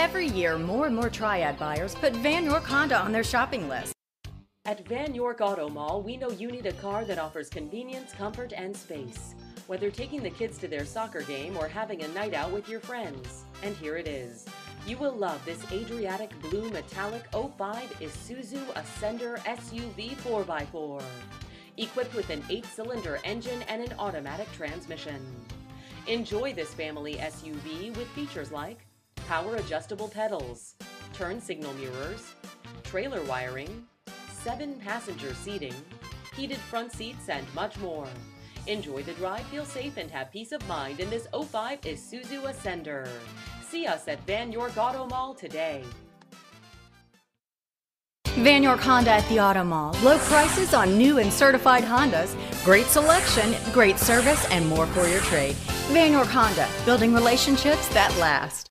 Every year, more and more Triad buyers put Vann York Honda on their shopping list. At Vann York Auto Mall, we know you need a car that offers convenience, comfort, and space. Whether taking the kids to their soccer game or having a night out with your friends. And here it is. You will love this Adriatic Blue Metallic 05 Isuzu Ascender SUV 4x4. Equipped with an 8 cylinder engine and an automatic transmission. Enjoy this family SUV with features like power adjustable pedals, turn signal mirrors, trailer wiring, 7 passenger seating, heated front seats, and much more. Enjoy the drive, feel safe, and have peace of mind in this 05 Isuzu Ascender. See us at Vann York Auto Mall today. Vann York Honda at the Auto Mall. Low prices on new and certified Hondas, great selection, great service, and more for your trade. Vann York Honda, building relationships that last.